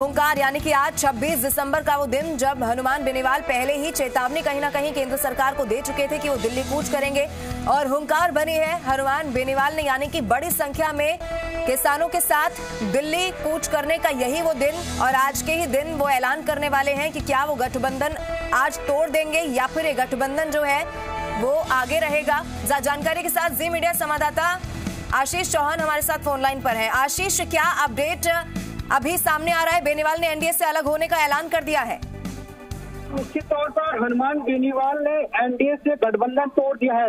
ओंकार, यानी कि आज 26 दिसंबर का वो दिन जब हनुमान बेनीवाल पहले ही चेतावनी कहीं ना कहीं केंद्र सरकार को दे चुके थे कि वो दिल्ली कूच करेंगे। और हुंकार बनी है हनुमान बेनीवाल ने, यानी कि बड़ी संख्या में किसानों के साथ दिल्ली कूच करने का यही वो दिन और आज के ही दिन वो ऐलान करने वाले हैं कि क्या वो गठबंधन आज तोड़ देंगे या फिर ये गठबंधन जो है वो आगे रहेगा। जानकारी के साथ जी मीडिया संवाददाता आशीष चौहान हमारे साथ फ़ोन लाइन पर है। आशीष, क्या अपडेट अभी सामने आ रहा है बेनीवाल ने एनडीए से अलग होने का ऐलान कर दिया है। निश्चित तौर पर हनुमान बेनीवाल ने एनडीए से गठबंधन तोड़ दिया है।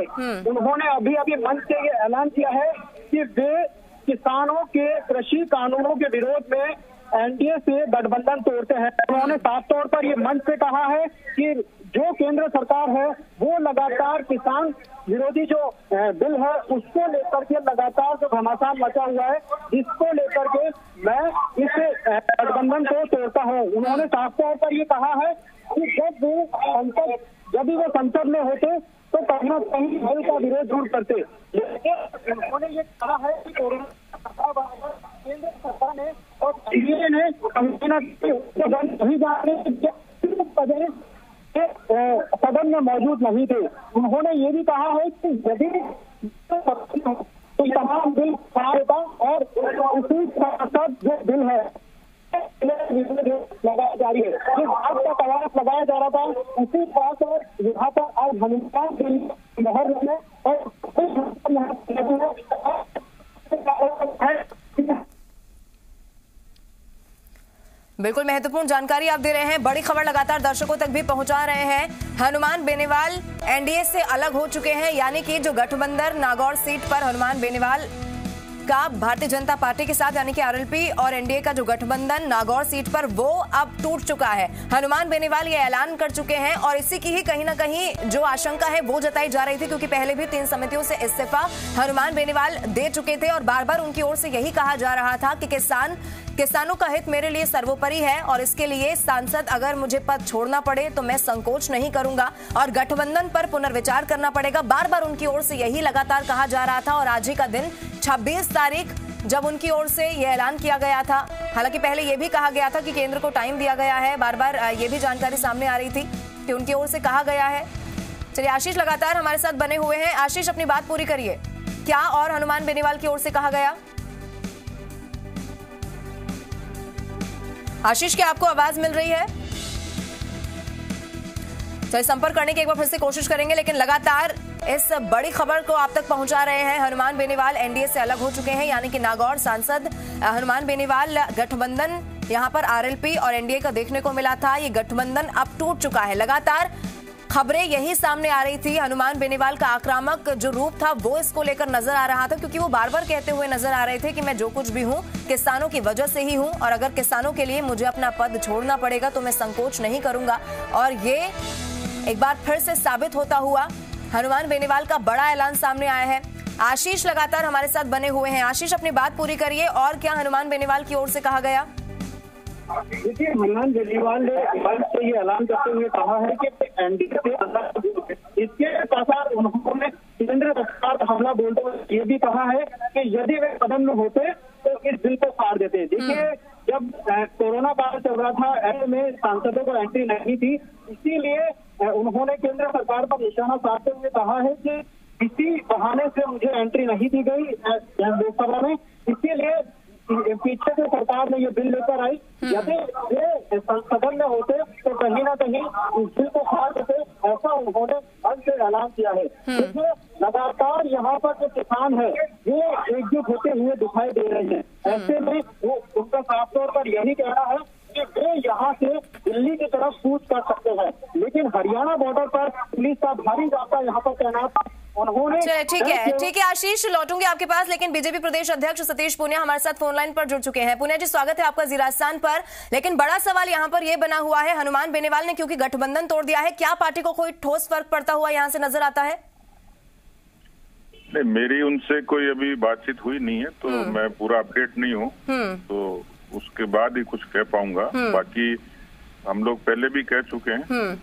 उन्होंने अभी अभी मंच से ये ऐलान किया है कि वे किसानों के कृषि कानूनों के विरोध में एनडीए से गठबंधन तोड़ते हैं। उन्होंने साफ़ तौर पर ये मंच से कहा है कि जो केंद्र सरकार है, वो लगातार किसान विरोधी जो बिल है, उसको लेकर के लगातार जो घमासान मचा हुआ है जिसको लेकर के मैं इस गठबंधन को तोड़ता हूँ। उन्होंने साफ़ तौर पर ये कहा है कि जब वो संसद, जब भी वो संसद में होते तो कहीं ना कहीं बिल का विरोध ज़रूर करते। उन्होंने ये कहा है कि कोरोना केंद्र सरकार ने और कहीं नहीं सदन में मौजूद नहीं थे। उन्होंने ये भी कहा है कि यदि तो तमाम बिल होता और उसी साथ जो बिल है, लगाया जा का लगाया जा रहा था, उसी बात और यहाँ पर आज हनुमान मोहर लेने और बिल्कुल महत्वपूर्ण जानकारी आप दे रहे हैं। बड़ी खबर लगातार दर्शकों तक भी पहुँचा रहे हैं। हनुमान बेनीवाल एनडीए से अलग हो चुके हैं, यानी कि जो गठबंधन नागौर सीट पर हनुमान बेनीवाल का भारतीय जनता पार्टी के साथ, यानी कि आरएलपी और एनडीए का जो गठबंधन नागौर सीट पर, वो अब टूट चुका है। हनुमान बेनीवाल ये ऐलान कर चुके हैं और इसी की ही कहीं ना कहीं जो आशंका है, वो जताई जा रही थी, क्योंकि पहले भी तीन समितियों से इस्तीफा हनुमान बेनीवाल दे चुके थे और बार बार उनकी ओर से यही कहा जा रहा था कि किसान, किसानों का हित मेरे लिए सर्वोपरि है और इसके लिए सांसद अगर मुझे पद छोड़ना पड़े तो मैं संकोच नहीं करूँगा और गठबंधन पर पुनर्विचार करना पड़ेगा। बार बार उनकी ओर से यही लगातार कहा जा रहा था और आज ही का दिन 26 तारीख जब उनकी ओर से यह ऐलान किया गया था। हालाँकि पहले यह भी कहा गया था कि केंद्र को टाइम दिया गया है। बार बार ये भी जानकारी सामने आ रही थी कि उनकी ओर से कहा गया है। चलिए, आशीष लगातार हमारे साथ बने हुए हैं। आशीष, अपनी बात पूरी करिए। क्या और हनुमान बेनीवाल की ओर से कहा गया? आशीष, क्या आपको आवाज़ मिल रही है? चलिए, संपर्क करने की एक बार फिर से कोशिश करेंगे, लेकिन लगातार इस बड़ी खबर को आप तक पहुँचा रहे हैं। हनुमान बेनीवाल एनडीए से अलग हो चुके हैं, यानी कि नागौर सांसद हनुमान बेनीवाल, गठबंधन, यहाँ पर आरएलपी और एनडीए का देखने को मिला था। ये गठबंधन अब टूट चुका है। लगातार खबरें यही सामने आ रही थी। हनुमान बेनीवाल का आक्रामक जो रूप था, वो इसको लेकर नज़र आ रहा था, क्योंकि वो बार बार कहते हुए नज़र आ रहे थे कि मैं जो कुछ भी हूँ, किसानों की वजह से ही हूँ, और अगर किसानों के लिए मुझे अपना पद छोड़ना पड़ेगा तो मैं संकोच नहीं करूँगा। और ये एक बार फिर से साबित होता हुआ हनुमान बेनीवाल का बड़ा ऐलान सामने आया है। आशीष लगातार हमारे साथ बने हुए हैं। आशीष अपनी बात पूरी करिए। और क्या हनुमान बेनीवाल की ओर से कहा गया? देखिए हनुमान बेनीवाल ने मंच से ये ऐलान करते हुए कहा है कि एनडीए से इसके साथ साथ उन्होंने केंद्र सरकार पर हमला बोलते हुए ये भी कहा है कि यदि वे कदम में होते तो इस बिल को फाड़ देते। देखिए हम्म। जब कोरोना काल चल रहा था ऐसे में सांसदों को एंट्री नहीं थी इसीलिए उन्होंने केंद्र सरकार पर निशाना साधते हुए कहा है कि किसी बहाने से मुझे एंट्री नहीं दी गई लोकसभा में इसीलिए पीछे से सरकार ने ये बिल लेकर आई हम्म। यदि ये सदन में होते तो कहीं ना कहीं इस बिल को फाड़ देते ऐसा उन्होंने मंच से ऐलान किया है हम्म। लगातार यहाँ पर जो किसान है वो एकजुट होते हुए दिखाई दे रहे हैं हम्म। ऐसे में वो उनका साफ़ तौर पर यही कहना है कि वे यहाँ से दिल्ली की तरफ़ कूच कर सकते हैं लेकिन हरियाणा बॉर्डर पर पुलिस का भारी जाता यहाँ पर तैनात उन्होंने ठीक है ठीक है आशीष लौटूँगे आपके पास लेकिन बीजेपी प्रदेश अध्यक्ष सतीश पुनिया हमारे साथ फ़ोन लाइन पर जुड़ चुके हैं पुनिया जी स्वागत है आपका जिलास्थान पर लेकिन बड़ा सवाल यहाँ पर यह बना हुआ है हनुमान बेनीवाल ने क्योंकि गठबंधन तोड़ दिया है क्या पार्टी को कोई ठोस फ़र्क पड़ता हुआ यहाँ से नज़र आता है नहीं मेरी उनसे कोई अभी बातचीत हुई नहीं है तो हम्म। मैं पूरा अपडेट नहीं हूँ हम्म। तो उसके बाद ही कुछ कह पाऊँगा हम्म। बाकी हम लोग पहले भी कह चुके हैं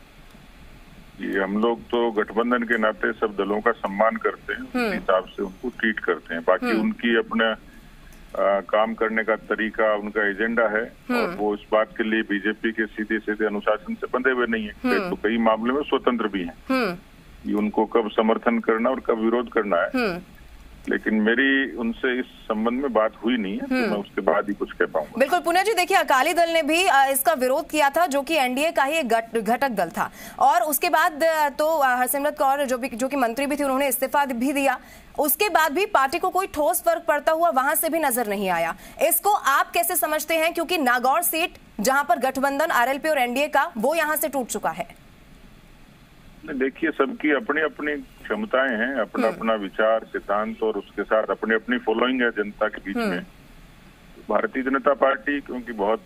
हम्म। कि हम लोग तो गठबंधन के नाते सब दलों का सम्मान करते हैं उस हम्म। हिसाब से उनको ट्रीट करते हैं। बाकी उनकी अपना आ, काम करने का तरीका उनका एजेंडा है और वो इस बात के लिए बीजेपी के सीधे सीधे अनुशासन से बंधे हुए नहीं है। तो कई मामले में स्वतंत्र भी हैं। हम्म। कि उनको कब समर्थन करना और कब विरोध करना है। हम्म। लेकिन मेरी उनसे इस संबंध में बात हुई नहीं है तो मैं उसके बाद ही कुछ कह पाऊँगा। बिल्कुल पुनः जी देखिए अकाली दल ने भी इसका विरोध किया था जो कि एनडीए का ही गट- घटक दल था। और उसके बाद तो हरसिमरत कौर जो भी जो कि मंत्री भी थी उन्होंने इस्तीफा भी दिया। उसके बाद भी पार्टी को कोई ठोस फ़र्क पड़ता हुआ वहाँ से भी नज़र नहीं आया। इसको आप कैसे समझते हैं? क्योंकि नागौर सीट जहाँ पर गठबंधन आरएलपी और एनडीए का वो यहाँ से टूट चुका है। देखिए सबकी अपनी अपनी क्षमताएँ हैं अपना अपना विचार सिद्धांत और उसके साथ अपनी अपनी फॉलोइंग है जनता के बीच में। भारतीय जनता पार्टी क्योंकि बहुत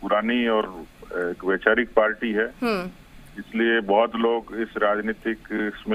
पुरानी और एक वैचारिक पार्टी है। हम्म। इसलिए बहुत लोग इस राजनीतिक इसमें